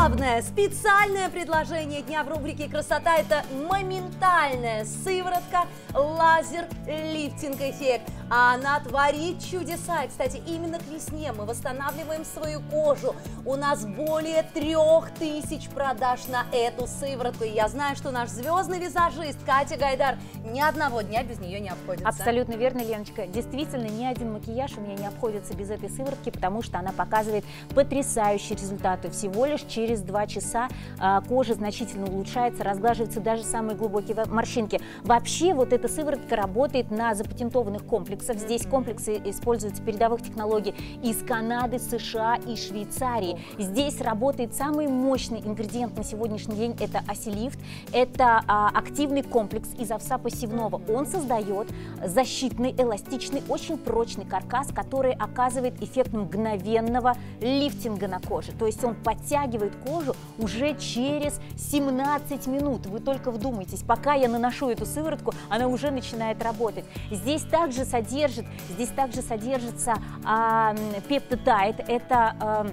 главное, специальное предложение дня в рубрике «Красота» – это моментальная сыворотка лазер-лифтинг-эффект. А она творит чудеса. И, кстати, именно к весне мы восстанавливаем свою кожу. У нас более трех тысяч продаж на эту сыворотку. И я знаю, что наш звездный визажист Катя Гайдар ни одного дня без нее не обходится. Абсолютно верно, Леночка. Действительно, ни один макияж у меня не обходится без этой сыворотки, потому что она показывает потрясающие результаты. Всего лишь через два часа а, кожа значительно улучшается, разглаживаются даже самые глубокие морщинки. Вообще, вот эта сыворотка работает на запатентованных комплексах. Здесь комплексы используются передовых технологий из Канады, США и Швейцарии. Здесь работает самый мощный ингредиент на сегодняшний день – это оселифт. Это а, активный комплекс из овса посевного. Он создает защитный, эластичный, очень прочный каркас, который оказывает эффект мгновенного лифтинга на коже. То есть он подтягивает кожу уже через 17 минут. Вы только вдумайтесь, пока я наношу эту сыворотку, она уже начинает работать. Здесь также содержит, здесь также содержится а, пептотайд, это а,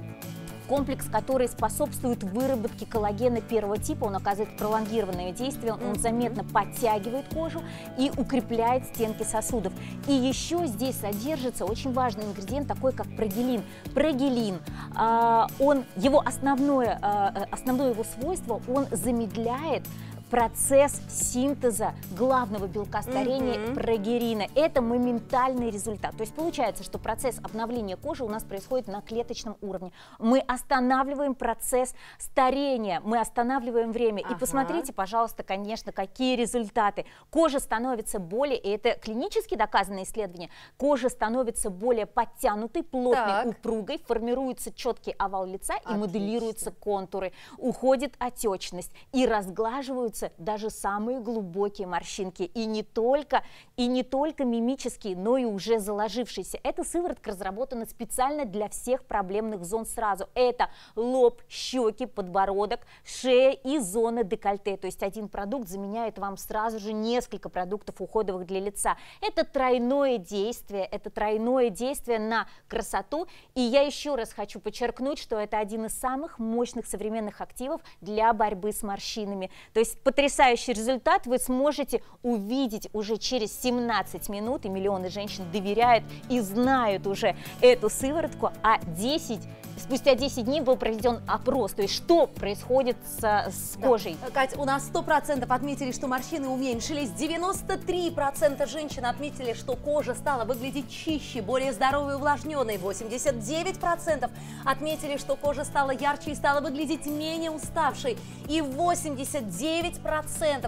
комплекс, который способствует выработке коллагена первого типа, он оказывает пролонгированное действие, он заметно подтягивает кожу и укрепляет стенки сосудов. И еще здесь содержится очень важный ингредиент, такой как прогелин. Прогелин, а, он, его основное, а, основное его свойство, он замедляет процесс синтеза главного белка старения -hmm. прогерина. Это моментальный результат. То есть получается, что процесс обновления кожи у нас происходит на клеточном уровне. Мы останавливаем процесс старения, мы останавливаем время. Ага. И посмотрите, пожалуйста, конечно, какие результаты. Кожа становится более, и это клинически доказанное исследование, кожа становится более подтянутой, плотной, так. упругой, формируется четкий овал лица Отлично. и моделируются контуры, уходит отечность и разглаживаются появляются даже самые глубокие морщинки. И не только, и не только мимические, но и уже заложившиеся. Эта сыворотка разработана специально для всех проблемных зон сразу. Это лоб, щеки, подбородок, шея и зона декольте. То есть один продукт заменяет вам сразу же несколько продуктов уходовых для лица. Это тройное действие, это тройное действие на красоту. И я еще раз хочу подчеркнуть, что это один из самых мощных современных активов для борьбы с морщинами. То есть потрясающий результат. Вы сможете увидеть уже через 17 минут, и миллионы женщин доверяют и знают уже эту сыворотку, а 10 спустя 10 дней был проведен опрос, то есть что происходит с, с кожей. Да. Кать, у нас 100% отметили, что морщины уменьшились, 93% женщин отметили, что кожа стала выглядеть чище, более здоровой и увлажненной, 89% отметили, что кожа стала ярче и стала выглядеть менее уставшей, и 89%,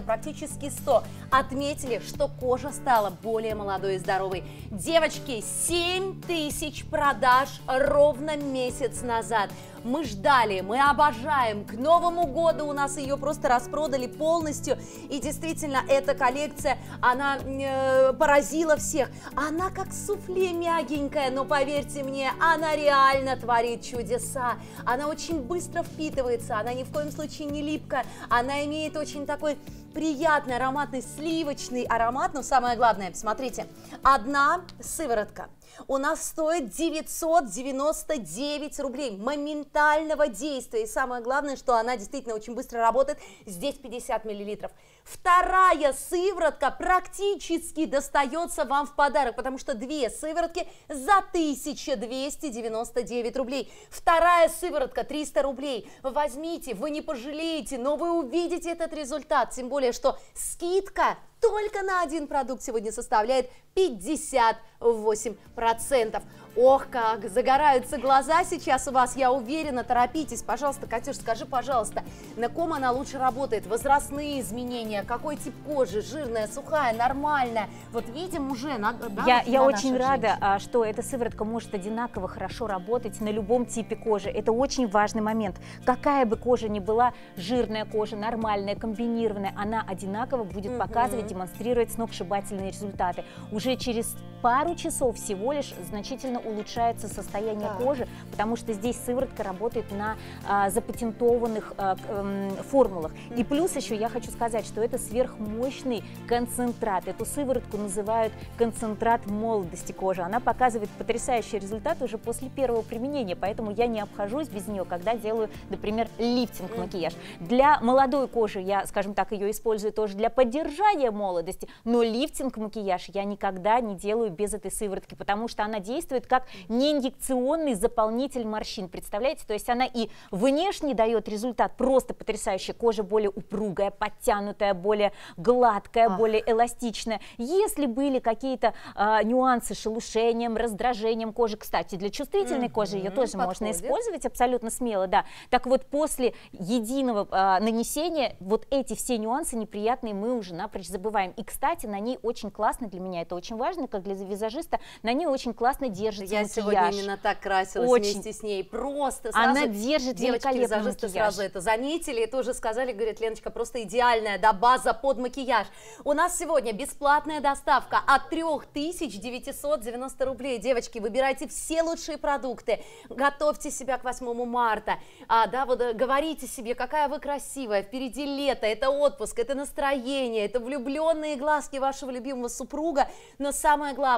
практически 100, отметили, что кожа стала более молодой и здоровой. Девочки, 7 тысяч продаж ровно месяц назад. Мы ждали, мы обожаем. К Новому году у нас ее просто распродали полностью. И действительно, эта коллекция, она э, поразила всех. Она как суфле мягенькая, но поверьте мне, она реально творит чудеса. Она очень быстро впитывается, она ни в коем случае не липкая. Она имеет очень такой приятный ароматный сливочный аромат. Но самое главное, смотрите, одна сыворотка – у нас стоит 999 рублей моментального действия. И самое главное, что она действительно очень быстро работает. Здесь 50 миллилитров. Вторая сыворотка практически достается вам в подарок, потому что две сыворотки за 1299 рублей. Вторая сыворотка 300 рублей. Возьмите, вы не пожалеете, но вы увидите этот результат. Тем более, что скидка только на один продукт сегодня составляет 58%. Ох, как загораются глаза сейчас у вас, я уверена, торопитесь. Пожалуйста, Катюш, скажи, пожалуйста, на ком она лучше работает? Возрастные изменения, какой тип кожи, жирная, сухая, нормальная? Вот видим уже, на, да, Я, вот я очень рада, женщин. А, что эта сыворотка может одинаково хорошо работать на любом типе кожи. Это очень важный момент. Какая бы кожа ни была, жирная кожа, нормальная, комбинированная, она одинаково будет угу. показывать, демонстрировать сногсшибательные результаты. Уже через пару часов всего лишь значительно улучшается состояние Так. кожи, потому что здесь сыворотка работает на а, запатентованных а, эм, формулах. И плюс еще я хочу сказать, что это сверхмощный концентрат. Эту сыворотку называют концентрат молодости кожи. Она показывает потрясающий результат уже после первого применения, поэтому я не обхожусь без нее, когда делаю, например, лифтинг макияж. Для молодой кожи я, скажем так, ее использую тоже для поддержания молодости, но лифтинг макияж я никогда не делаю без этой сыворотки, потому что она действует как неинъекционный заполнитель морщин. Представляете? То есть она и внешне дает результат просто потрясающий. Кожа более упругая, подтянутая, более гладкая, Ах. более эластичная. Если были какие-то а, нюансы с шелушением, раздражением кожи, кстати, для чувствительной кожи ее тоже можно подходит. использовать абсолютно смело, да. Так вот, после единого а, нанесения вот эти все нюансы неприятные мы уже напрочь забываем. И, кстати, на ней очень классно, для меня это очень важно, как для визажиста, на ней очень классно держится Я макияж. сегодня именно так красилась Очень. вместе с ней. Просто Она сразу держит девочки великолепный визажисты макияж. сразу это заметили и тоже сказали, говорят, Леночка, просто идеальная, да, база под макияж. У нас сегодня бесплатная доставка от 3990 рублей. Девочки, выбирайте все лучшие продукты, готовьте себя к 8 марта, а, да, вот э, говорите себе, какая вы красивая, впереди лето, это отпуск, это настроение, это влюбленные глазки вашего любимого супруга, но самое главное,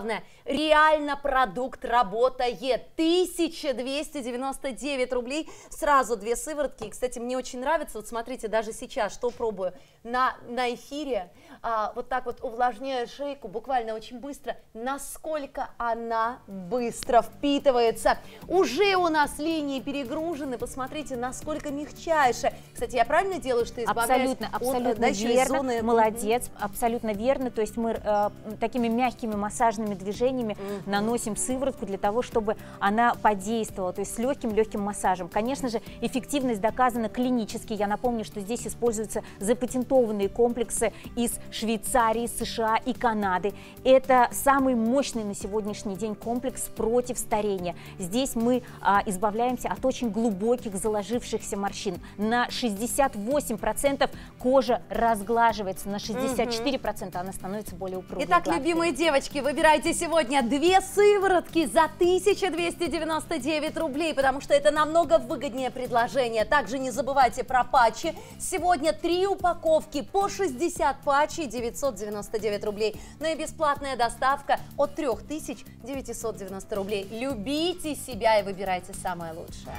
реально продукт работает. 1299 рублей, сразу две сыворотки. И, кстати, мне очень нравится, вот смотрите, даже сейчас, что пробую, на, на эфире, а, вот так вот увлажняю шейку, буквально очень быстро, насколько она быстро впитывается. Уже у нас линии перегружены, посмотрите, насколько мягчайшая. Кстати, я правильно делаю, что избавляюсь Абсолютно, от, абсолютно да, и верно, зоны- молодец, абсолютно верно. То есть мы э, такими мягкими массажными движениями Мгм. наносим сыворотку для того, чтобы она подействовала, то есть с легким-легким массажем. Конечно же, эффективность доказана клинически. Я напомню, что здесь используются запатентованные комплексы из Швейцарии, США и Канады. Это самый мощный на сегодняшний день комплекс против старения. Здесь мы а, избавляемся от очень глубоких заложившихся морщин. На 68% кожа разглаживается, на 64% она становится более упругой. Итак, гладкой. любимые девочки, выбирайте сегодня две сыворотки за 1299 рублей, потому что это намного выгоднее предложение. Также не забывайте про патчи. Сегодня три упаковки по 60 патчей, 999 рублей. Ну и бесплатная доставка от 3990 рублей. Любите себя и выбирайте самое лучшее.